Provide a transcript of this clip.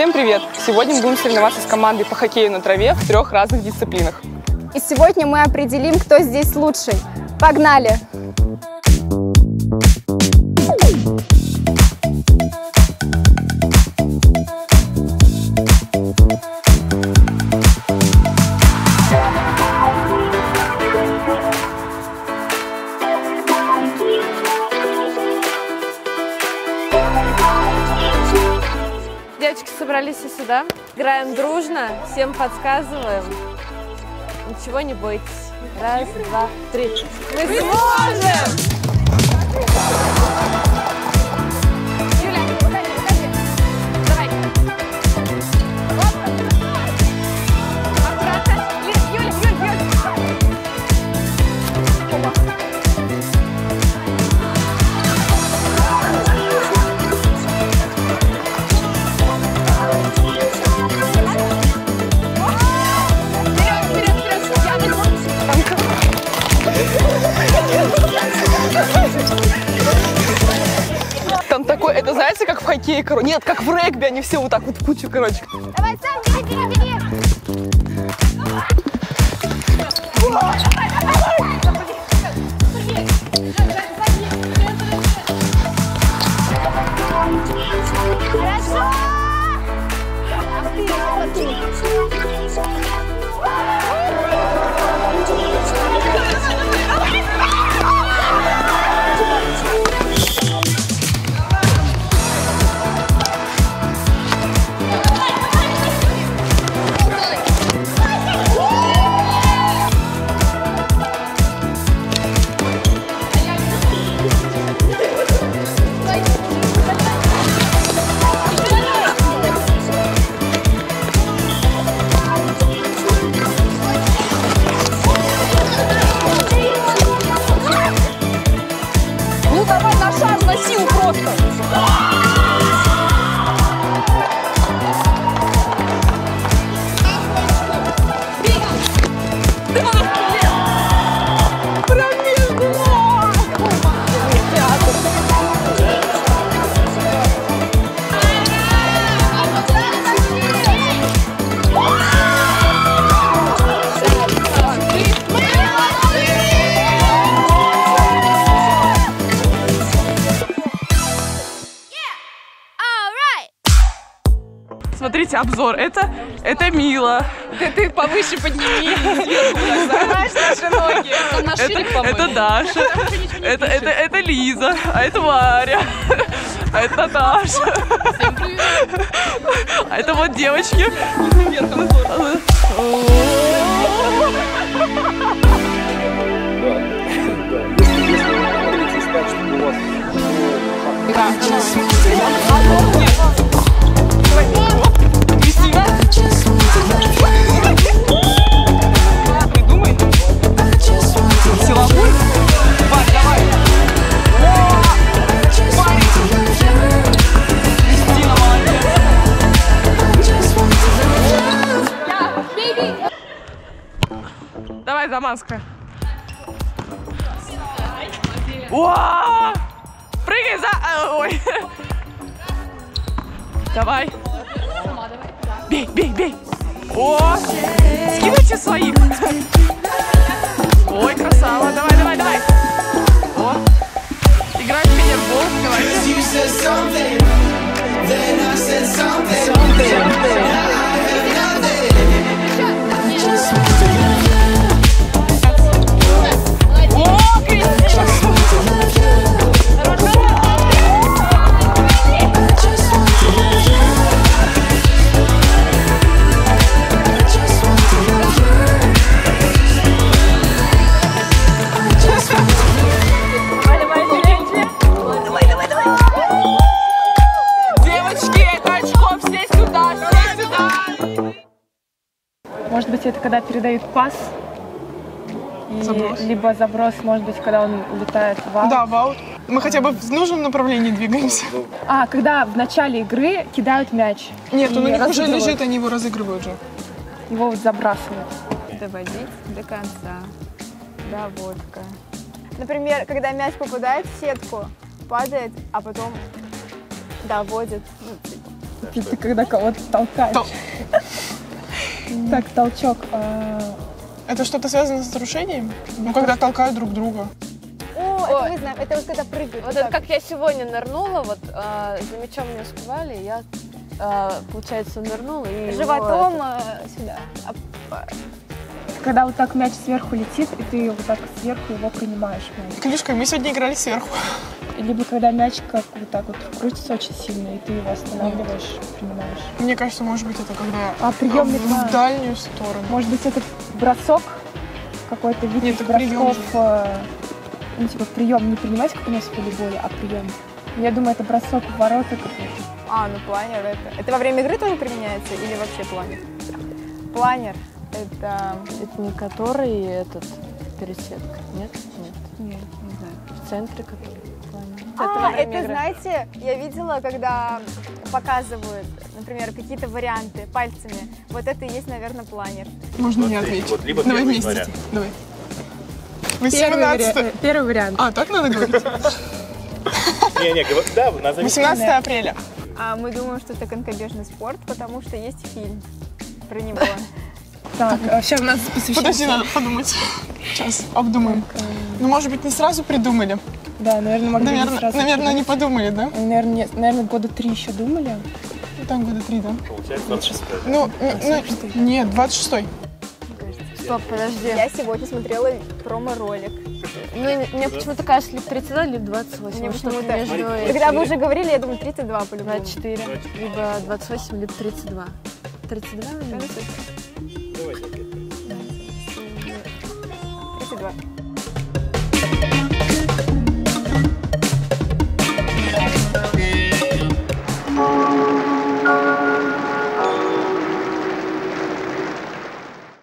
Всем привет! Сегодня мы будем соревноваться с командой по хоккею на траве в трех разных дисциплинах. И сегодня мы определим, кто здесь лучший. Погнали! Все сюда. Играем дружно, всем подсказываем. Ничего не бойтесь. Раз, два, три. Мы сможем! Это знаете, как в хоккее, короче. Нет, как в регби, они все вот так вот в кучу, короче. Давай, сам, бери, бери, бери. でも Смотрите, обзор. Это, это Мила. Ты, ты повыше подними, знаешь наши ноги. Это, Даша. Это, это, это Лиза. А это Варя. А это Наташа. А это вот девочки. Кристина. Давай, Заманская. Уа! Прыгай за... а, Ой. Давай. Бей, бей, бей. О! Скидывайте своих. Ой, красава. Давай, давай, давай. О! Играть в пинербол. Давай. Когда передают пас, и Заброс. либо заброс, может быть, когда он улетает в аут. Да, вау. Мы хотя бы в нужном направлении двигаемся. А, когда в начале игры кидают мяч. Нет, он у и них уже лежит, они его разыгрывают же. Его вот забрасывают. доводить до конца. Доводка. Например, когда мяч попадает в сетку, падает, а потом доводит, ну, Ты когда кого-то толкаешь. Так, толчок. а, Это что-то связано с разрушением? Ну, когда толкают друг друга. О, это мы знаем. Это вот когда прыгают. Вот это как я сегодня нырнула, вот а, за мячом не успевали, я, а, получается, нырнула и... Животом это- сюда. Когда вот так мяч сверху летит, и ты вот так сверху его принимаешь мяч. Калюшка, мы сегодня играли сверху. Либо когда мяч как вот так вот крутится очень сильно, и ты его останавливаешь, принимаешь. Мне кажется, может быть, это когда А приемник в, в дальнюю сторону. Может быть, это бросок, какой-то вид Нет, бросков, э, ну, типа прием, не принимать, как у нас в волейболе, а прием. Я думаю, это бросок в ворота какой-то. А, ну планер это. Это во время игры тоже применяется или вообще планер? Планер это Это не который этот перед сеткой, нет? Нет. Нет, не знаю. В центре который. А, время это, игры. знаете, я видела, когда показывают, например, какие-то варианты пальцами. Вот это и есть, наверное, планер. Можно Вот не третий, ответить. вот либо Давай первый вместе. вариант. Давай. Первый, 18 вариант. Первый вариант. А, так надо говорить? Не-не, да, назови. 18 апреля. А мы думаем, что это конькобежный спорт, потому что есть фильм про него. Так, сейчас у нас посвящение. Подожди, надо подумать. Сейчас, обдумаем. Ну, может быть, не сразу придумали? Да, наверное, могли бы Наверное, сразу наверное, не подумали, да? Наверное, нет. Наверное, года три еще думали. Ну, там года три, да? Получается 26 Ну, н- ну, нет, 26-й. Стоп, подожди. Я сегодня смотрела промо-ролик. Ну, мне почему-то кажется, либо 32, либо 28. Мне почему-то- между. Когда вы уже говорили, я думаю, 32 по-любому. 24, либо 28, либо 32. 32 или Давайте ответ. 32.